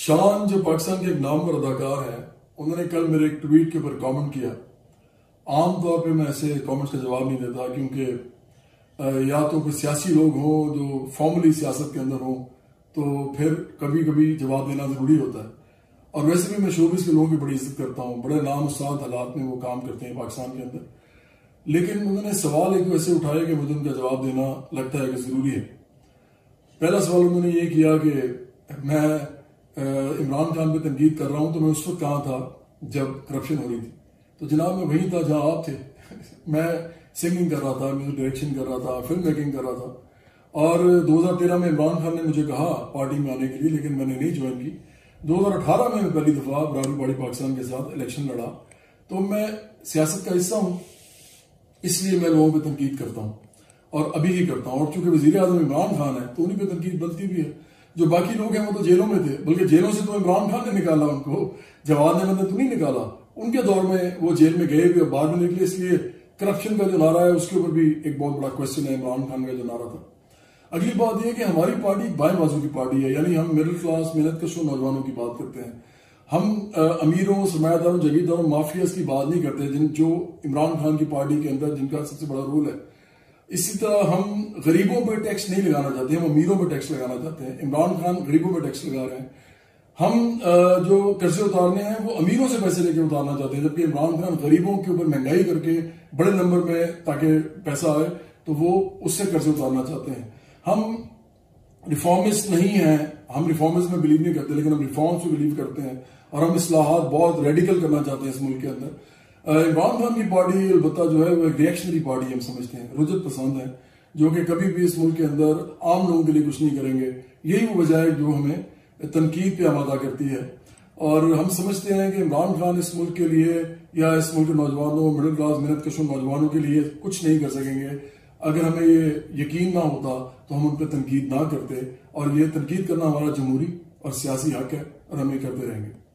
شان جو پاکستان کے ایک نامور اداکار ہیں، انہوں نے کل میرے ایک ٹویٹ کے اوپر کامنٹ کیا۔ عام طور پہ میں ایسے کامنٹس کا جواب نہیں دیتا، کیونکہ یا تو کوئی سیاسی لوگ ہوں جو فارملی سیاست کے اندر ہوں، تو پھر کبھی کبھی جواب دینا ضروری ہوتا ہے۔ اور ویسے بھی میں شوبس کے لوگوں کی بڑی عزت کرتا ہوں، بڑے نام استاد حالات میں وہ کام کرتے ہیں پاکستان کے اندر۔ لیکن انہوں نے سوال ایک ویسے اٹھایا کہ مجھے ان کا جواب دینا لگتا ہے کہ ضروری ہے۔ پہلا سوال انہوں نے یہ کیا کہ میں عمران خان پہ تنقید کر رہا ہوں تو میں اس وقت کہاں تھا جب کرپشن ہو رہی تھی۔ تو جناب میں وہیں تھا جہاں آپ تھے۔ میں سنگنگ کر رہا تھا میوزک ڈائریکشن کر رہا تھا فلم میکنگ کر رہا تھا۔ اور دو ہزار تیرہ میں عمران خان نے مجھے کہا پارٹی میں آنے کے لیے، لیکن میں نے نہیں جوائن کی۔ دو ہزار اٹھارہ میں پہلی دفعہ براہی پارٹی پاکستان کے ساتھ الیکشن لڑا۔ تو میں سیاست کا حصہ ہوں، اس لیے میں لوگوں پہ تنقید کرتا ہوں۔ اور ابھی ہی کرتا ہوں۔ اور چونکہ وزیر اعظم عمران خان ہے تو انہیں پہ تنقید بنتی بھی ہے۔ جو باقی لوگ ہیں وہ تو جیلوں میں تھے، بلکہ جیلوں سے تو عمران خان نے نکالا ان کو جواب نے مطلب تو نہیں نکالا۔ ان کے دور میں وہ جیل میں گئے بھی اور بعد میں نکلے، اس لیے کرپشن کا جو نعرہ ہے، اس کے اوپر بھی ایک بہت بڑا کوشچن ہے، عمران خان کا جو نعرہ تھا۔ اگلی بات یہ کہ ہماری پارٹی بائیں بازو کی پارٹی ہے یعنی ہم مڈل کلاس محنت کشوں نوجوانوں کی بات کرتے ہیں۔ ہم امیروں، سرمایہ داروں، جگیرداروں، مافیاز کی بات نہیں کرتے، جن جو عمران خان کی پارٹی کے اندر، جن کا سب سے بڑا رول ہے۔ اسی طرح ہم غریبوں پہ ٹیکس نہیں لگانا چاہتے، ہم امیروں پہ ٹیکس لگانا چاہتے ہیں۔ عمران خان غریبوں پہ ٹیکس لگا رہے ہیں۔ ہم جو قرضے اتارنے ہیں، وہ امیروں سے پیسے لے کے اتارنا چاہتے ہیں، جبکہ عمران خان غریبوں کے اوپر مہنگائی کر کے بڑے نمبر میں تاکہ پیسہ آئے، تو وہ اس سے قرضے اتارنا چاہتے ہیں۔ ہم ریفارمسٹ نہیں ہیں، ہم ریفارمسٹ میں بلیو نہیں کرتے، لیکن ہم ریفارمس میں بلیو کرتے ہیں اور ہم اصلاحات بہت ریڈیکل کرنا چاہتے ہیں اس ملک کے اندر۔ عمران خان کی پارٹی البتہ جو ہے وہ ایک ریئیکشنری پارٹی ہم سمجھتے ہیں، رجت پسند ہے، جو کہ کبھی بھی اس ملک کے اندر عام لوگوں کے لیے کچھ نہیں کریں گے۔ یہی وہ وجہ ہے جو ہمیں تنقید پہ آمادہ کرتی ہے۔ اور ہم سمجھتے ہیں کہ عمران خان اس ملک کے لیے یا اس ملک کے نوجوانوں مڈل کلاس محنت کشوں نوجوانوں کے لیے کچھ نہیں کر سکیں گے۔ اگر ہمیں یہ یقین نہ ہوتا تو ہم ان پہ تنقید نہ کرتے۔ اور یہ تنقید کرنا ہمارا جمہوری اور سیاسی حق ہے اور ہم یہ کرتے رہیں گے۔